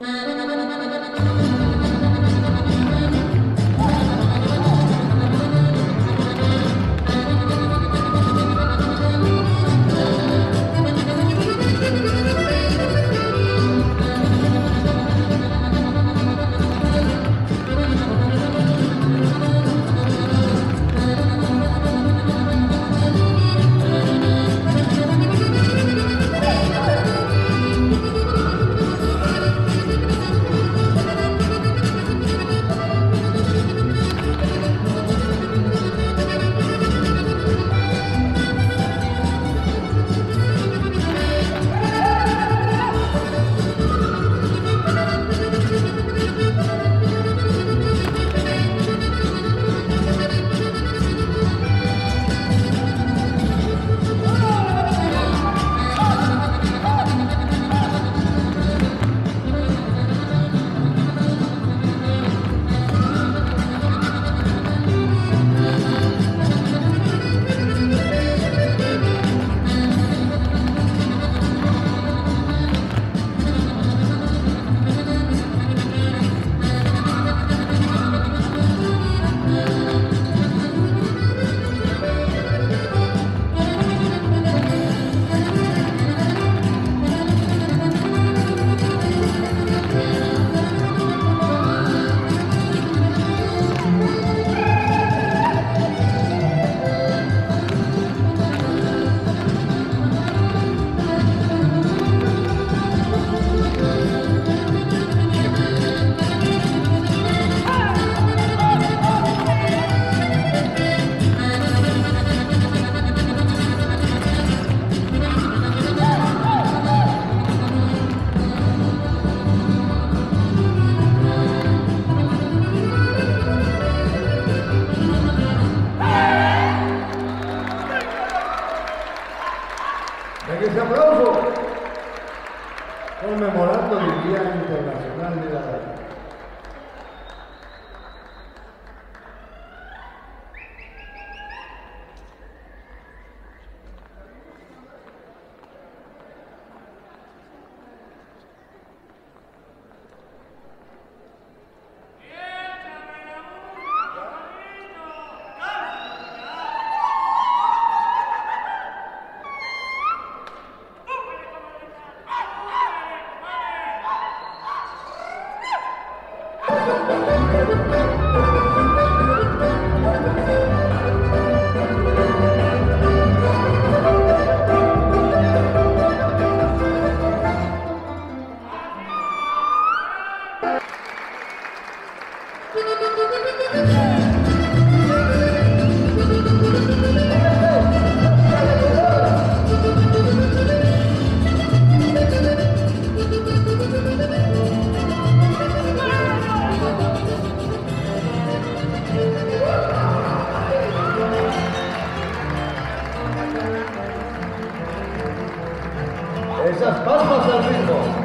Mm-hmm. Conmemorando el Día Internacional de la Radio. Esas palmas al ritmo.